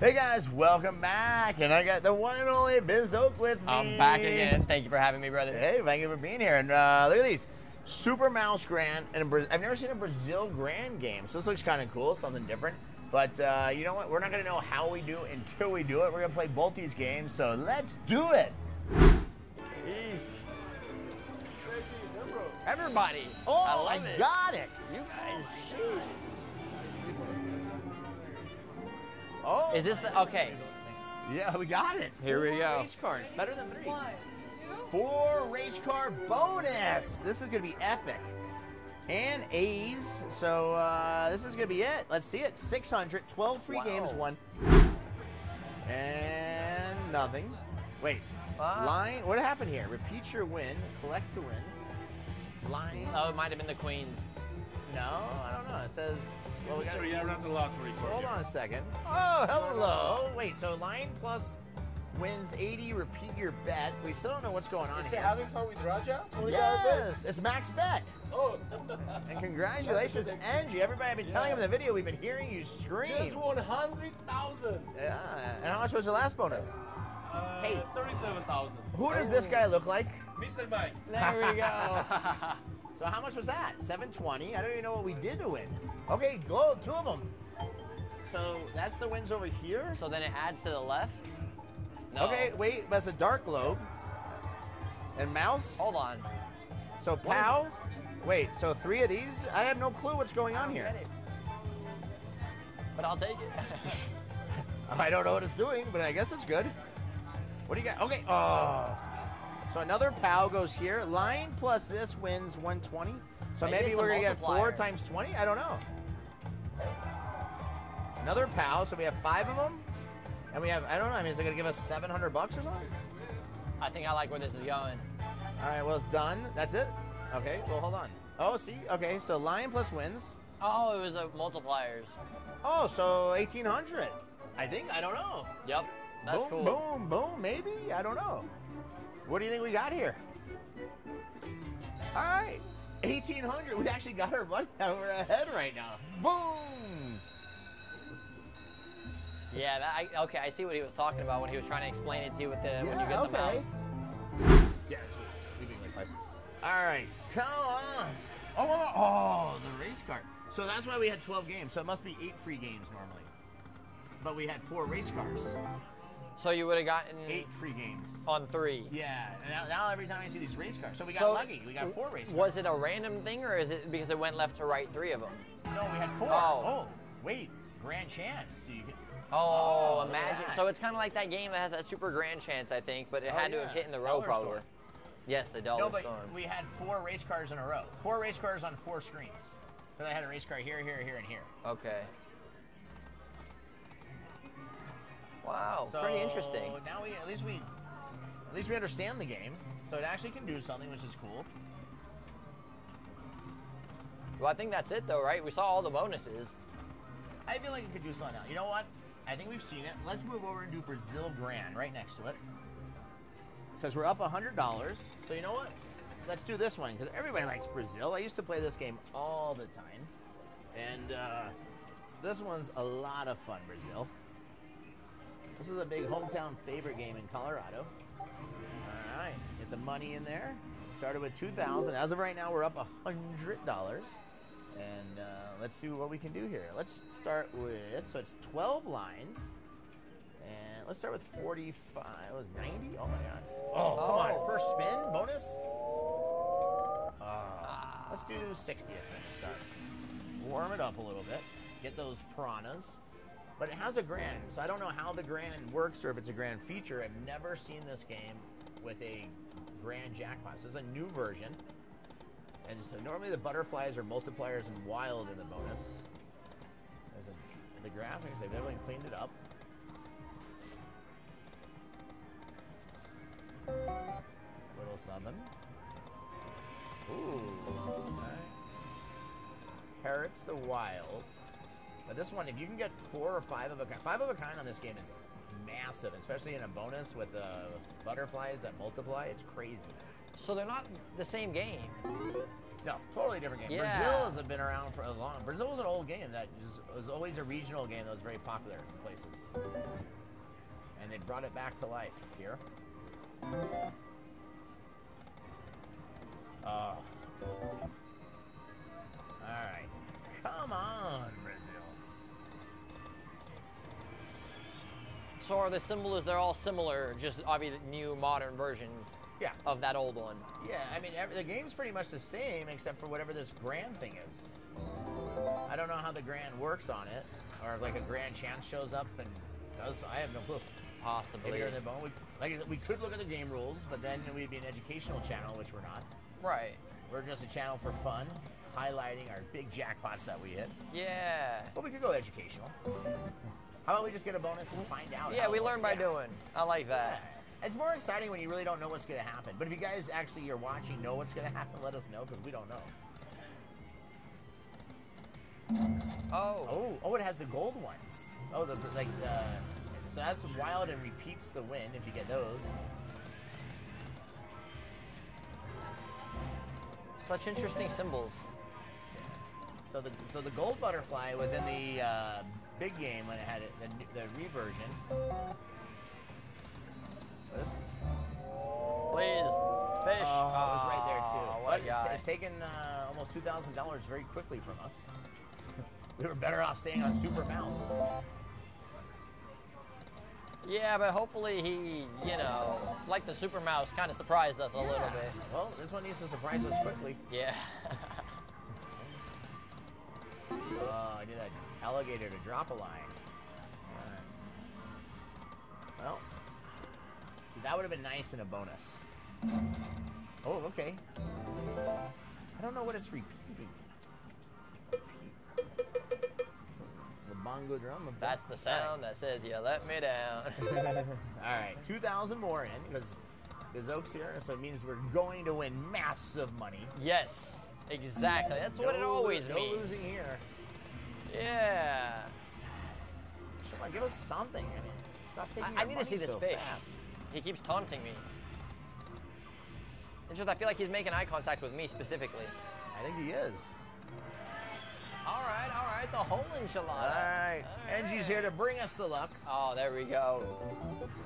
Hey guys, welcome back, and I got the one and only Biz Oak with me. I'm back again. Thank you for having me, brother. Hey, thank you for being here. And uh, look at these Super Mouse Grand, and I've never seen a Brazil Grand game, so this looks kind of cool, something different. But uh, you know what? We're not gonna know how we do until we do it. We're gonna play both these games, so let's do it. Everybody. Oh, I I it. got it. You guys. sheesh. Is this the okay? yeah, we got it. Here we Four go. Race cars, better than three. One, two. Four race car bonus. This is gonna be epic. And A's. So uh, this is gonna be it. Let's see it. 600, 12 free Wow. games won. And nothing. Wait. Line. What happened here? Repeat your win. Collect to win. Line. Oh, it might have been the Queens. No, I don't know. It says. Well, we Sorry, gotta- yeah, we're not allowed to record. Hold here. on a second. Oh, hello. Wait. So Lion plus wins 80. Repeat your bet. We still don't know what's going on Is it here. having fun with Raja? Yes, it's max bet. Oh, And congratulations, Angie. Everybody, I've been telling you in the video, we've been hearing you scream. just 100,000. Yeah. And how much was the last bonus? Uh, Hey. 37,000. Who does this guy look like? Mr. Mike. There we go. So how much was that? 720. I don't even know what we did to win. Okay, globe, two of them. So that's the wins over here. so then it adds to the left. No. Okay, wait, that's a dark globe. And mouse. Hold on. So pow. Wait, so three of these? I have no clue what's going on here. But I'll take it. I don't know what it's doing, but I guess it's good. What do you got? Okay. Oh. So another POW goes here. Line plus this wins 120. So Maybe maybe, we're going to get four times 20? I don't know. Another POW. So we have five of them. And we have, I don't know, I mean, is it going to give us 700 bucks or something? I think I like where this is going. All right, well, it's done. That's it? Okay, well, hold on. Oh, see? Okay, so line plus wins. Oh, it was a multipliers. Oh, so 1800. I think. I don't know. Yep. That's boom, cool. Boom, boom, maybe. I don't know. What do you think we got here? All right, 1800. We actually got our money. We're ahead right now. Boom. Yeah. That, I, okay. I see what he was talking about when he was trying to explain it to you with the when you Yeah, get the okay. mouse. Yeah, that's what we've been like. All right, come on. Oh, oh, oh, the race car. So that's why we had 12 games. So it must be eight free games normally. But we had four race cars. So you would have gotten Eight free games. on three. Yeah, now, now every time I see these race cars, so we got So, lucky. We got four race cars. Was it a random thing, or is it because it went left to right, three of them? No, we had four. Oh. Oh, wait, grand chance. So you could, Oh, Oh, imagine. yeah. So it's kind of like that game that has that super grand chance, I think, but it Oh, had to have hit in the row Dollar probably. Store. Yes, the dollar no, but storm. we had four race cars in a row. Four race cars on four screens. Because I had a race car here, here, here, and here. Okay. Wow, pretty So interesting. Now we at least we at least we understand the game, so it actually can do something, which is cool. Well, I think that's it though, right? We saw all the bonuses. I feel like it could do something now. You know what? I think we've seen it. Let's move over and do Brazil Grand right next to it. Because we're up $100. So you know what? Let's do this one because everybody likes Brazil. I used to play this game all the time. And uh, this one's a lot of fun, Brazil. This is a big hometown favorite game in Colorado. All right, get the money in there. Started with 2000 As of right now, we're up $100. And uh, let's see what we can do here. Let's start with, so it's 12 lines. And let's start with 45. It was 90? Oh my God. Oh, come Oh. on. First spin, bonus? Ah, let's do 60th spin to start. Warm it up a little bit. Get those piranhas. But it has a grand, so I don't know how the grand works or if it's a grand feature. I've never seen this game with a grand jackpot. This is a new version. And so normally the butterflies are multipliers and wild in the bonus. There's a, the graphics, they've definitely cleaned it up. Little something. Ooh. Okay. Parrots the Wild. But this one, if you can get four or five of a kind, five of a kind on this game is massive, especially in a bonus with uh, butterflies that multiply. It's crazy. So they're not the same game. No, totally different game. Yeah. Brazil has been around for a long. Brazil was an old game that was always a regional game that was very popular in places. and they brought it back to life here. Oh. Alright. Come on, So are the symbols? They're all similar, just obviously new modern versions Yeah. of that old one. Yeah, I mean, every, the game's pretty much the same except for whatever this grand thing is. I don't know how the grand works on it, or if like a grand chance shows up and does. I have no clue. Possibly. Maybe the bone. We, like we could look at the game rules, but then we'd be an educational channel, which we're not. Right. We're just a channel for fun, highlighting our big jackpots that we hit. Yeah. But we could go educational. How about we just get a bonus and find out? Yeah, we learn by Yeah. doing. I like Yeah. that. It's more exciting when you really don't know what's going to happen. But if you guys actually are watching, know what's going to happen, let us know because we don't know. Oh. Oh, oh, it has the gold ones. Oh, the like the. So that's wild and repeats the win if you get those. Such interesting symbols. So the so the gold butterfly was in the uh, big game when it had it, the the reversion. This is, Please. Fish. oh, it was right there too. Oh, But What it's, it's taken uh, almost two thousand dollars very quickly from us. we were better off staying on Super Mouse. Yeah, but hopefully he, you know, like the Super Mouse, kind of surprised us a little bit. Well, this one needs to surprise us quickly. Yeah. Oh, I need that alligator to drop a line. Alright. Well, see, that would have been nice in a bonus. Oh, okay. I don't know what it's repeating. The bongo drum. That's the sound that says you let me down. All right, 2,000 more in because there's oaks here, so it means we're going to win massive money. yes, exactly. That's what it always no means. No losing here. Yeah. Come on, give us something. I mean, stop taking I, I need to see this so fish. fast. He keeps taunting me. It's just I feel like he's making eye contact with me specifically. I think he is. All right, all right, the whole enchilada. All right, All Angie's here to bring us the luck. Oh, there we go.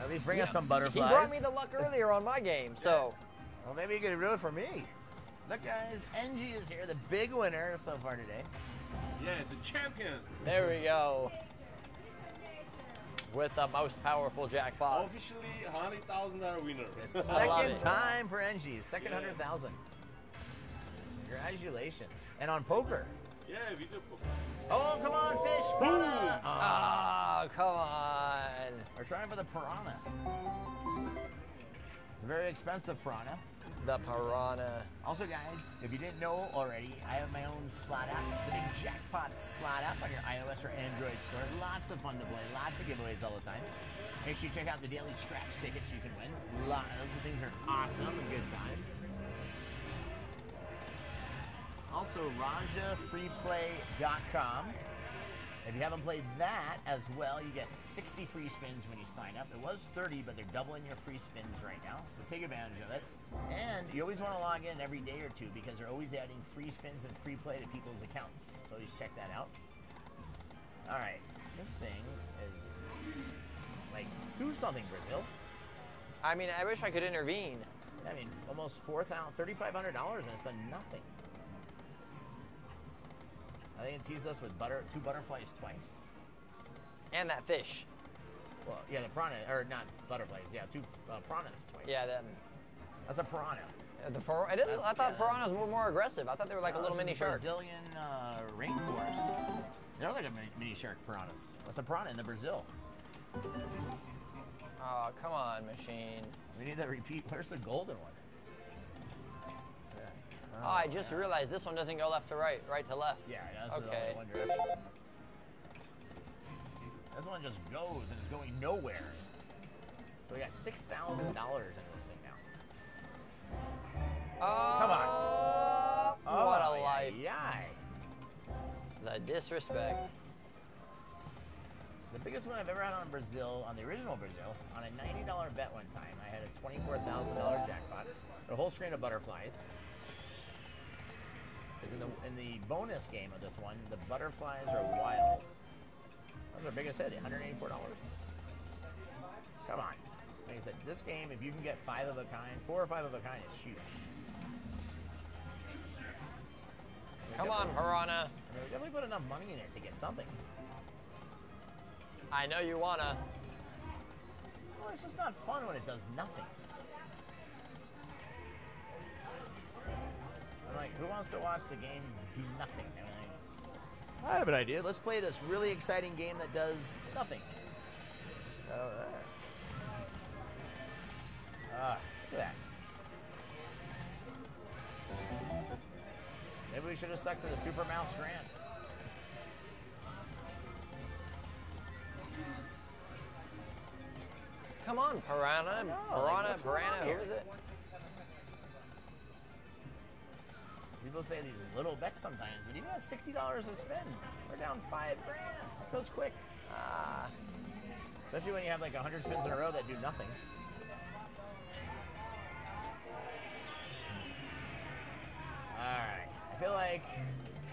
At least bring us some butterflies. He brought me the luck earlier on my game, so Well, maybe you could do it for me. Look, guys, Angie is here, the big winner so far today. Yeah, the champion. there we go. With the most powerful jackpot. Officially hundred thousand dollar winner. Second time for Angie, second Yeah. hundred thousand. Congratulations. And on poker. yeah, video poker. Oh, come on, fish, piranha. Ah, Oh, come on. we're trying for the piranha. It's a very expensive piranha. The piranha. Also, guys, if you didn't know already, I have my own slot app, the Big Jackpot slot app on your iOS or Android store. Lots of fun to play, lots of giveaways all the time. Make sure you check out the daily scratch tickets you can win. Lot, those things are awesome, a good time. Also, RajaFreePlay.com. If you haven't played that as well, you get 60 free spins when you sign up. It was 30, but they're doubling your free spins right now, so take advantage of it. And you always want to log in every day or two because they're always adding free spins and free play to people's accounts. So always check that out. All right, this thing is like do something, Brazil. I mean, I wish I could intervene. I mean, almost four thousand, thirty-five hundred dollars, and it's done nothing. I think it teased us with butter, two butterflies twice. And that fish. Well, yeah, the piranha, or not butterflies, yeah, two uh, piranhas twice. Yeah. That's a piranha. The pir- it is, That's I thought good. piranhas were more aggressive. I thought they were like a little mini shark. Brazilian uh, rainforest. They're like a mini, mini shark piranhas. That's a piranha in the Brazil. Oh, come on, machine. We need that repeat. Where's the golden one? Yeah. Oh, I just realized this one doesn't go left to right, right to left. Yeah, that's Okay. one direction. This one just goes and is going nowhere. So we got six thousand dollars in this thing now. Oh, Come on. Uh, what Oh, a life. Yeah. The disrespect. The biggest one I've ever had on Brazil, on the original Brazil, on a $90 bet one time, I had a $24,000 jackpot, a whole screen of butterflies. 'Cause in the, in the bonus game of this one, the butterflies are wild. That was our biggest hit, $184. Come on. Like I said, this game, if you can get five of a kind, four or five of a kind, is huge. We Come on, Piranha. I mean, we definitely put enough money in it to get something. I know you wanna. Well, it's just not fun when it does nothing. Like, who wants to watch the game do nothing? I, mean, like, I have an idea. Let's play this really exciting game that does nothing. Oh, there. Ah, look at that. Maybe we should have stuck to the Super Mouse Grand. Come on, Piranha. know, Piranha, what's Piranha, on who here? is it? People say these little bets sometimes, but you got sixty dollars to spend. We're down five grand. It goes quick, Ah, especially when you have like hundred spins in a row that do nothing. All right, I feel like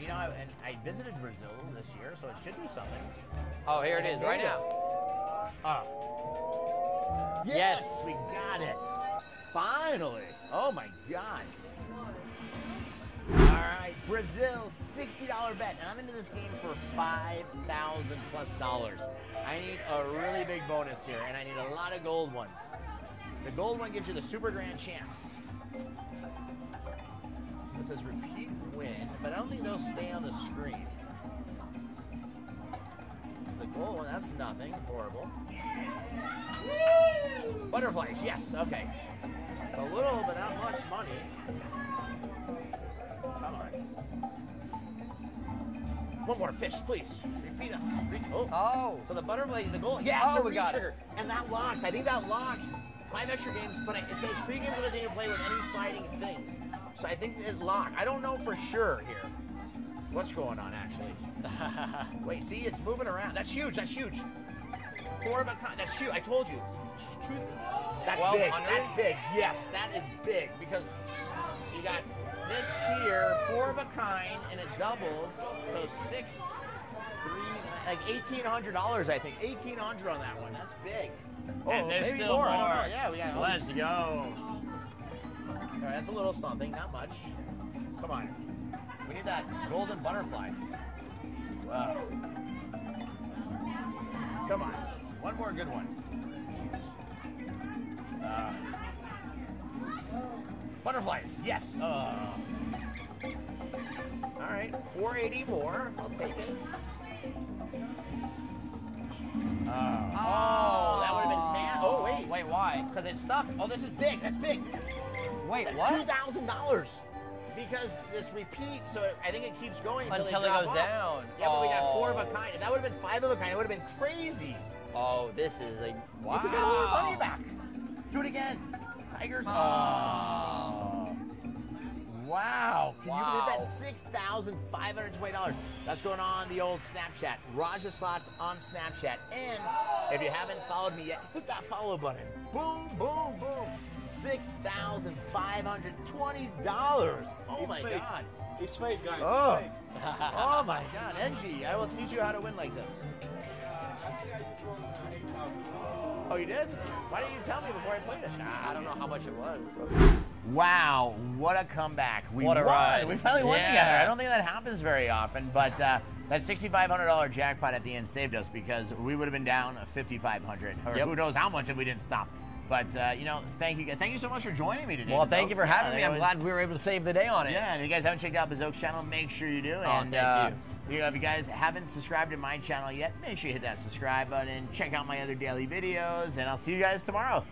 you know, I, and I visited Brazil this year, so it should do something. oh, here it is, right now. Oh. Yes. we got it. Finally. Oh my God. Brazil, $60 bet. And I'm into this game for 5000 plus dollars. I need a really big bonus here, and I need a lot of gold ones. The gold one gives you the super grand chance. So it says repeat win, but I don't think they'll stay on the screen. The gold one, that's nothing. Horrible. Butterflies, yes, okay. It's a little, but not much money. One more fish, please. Repeat us. Oh. Oh, So the butterfly, the goal, yeah, Oh, a we got it. And that locks. I think that locks five extra games, but it says free games of the day to play with any sliding thing. So I think it locked. I don't know for sure here. What's going on actually? Wait, see, it's moving around. That's huge. That's huge. Four of a kind. That's huge. I told you. That's big. That's big. Yes, that is big because you got this here, four of a kind, and it doubles. So six, three, like eighteen hundred dollars. I think eighteen hundred on that one. That's big. Oh, and there's maybe still more. more. I don't know. Yeah, we got. Let's these- go. all right, that's a little something, not much. Come on. We need that golden butterfly. Wow. Come on. One more good one. Uh, butterflies, yes. Uh, all right, 480 more. I'll take it. Uh, oh, that would have been. Oh, wait. Wait, why? Because it's stuck. Oh, this is big. That's big. Wait, what? $2,000. Because this repeat, so it, I think it keeps going until, Until it goes off. down. Yeah, but we got four of a Oh. kind. If that would have been five of a kind, it would have been crazy. Oh, this is a wow. We got more money back. Do it again. Tigers. Oh. Wow. Can you believe that? Six thousand five hundred twenty dollars. That's going on the old Snapchat. Raja slots on Snapchat. And if you haven't followed me yet, hit that follow button. Boom, boom, boom. Six thousand five hundred twenty dollars. Oh It's my fake. god. It's fake, guys. Oh. Fake. oh my god, Angie, I will teach you how to win like this. Actually, I just won uh, 8,000. Oh, you did? Why didn't you tell me before I played it? I don't know how much it was. Wow, what a comeback. We What a won. ride. We finally won Yeah. together. I don't think that happens very often, but uh, that $6,500 jackpot at the end saved us because we would have been down 5500 or Yep. who knows how much if we didn't stop. But, uh, you know, thank you. Thank you so much for joining me today. Well, thank you for Yeah, having me. I'm was- glad we were able to save the day on it. Yeah, and if you guys haven't checked out Bazook's channel, make sure you do. Oh, and thank uh, you. you know, if you guys haven't subscribed to my channel yet, make sure you hit that subscribe button. Check out my other daily videos, and I'll see you guys tomorrow.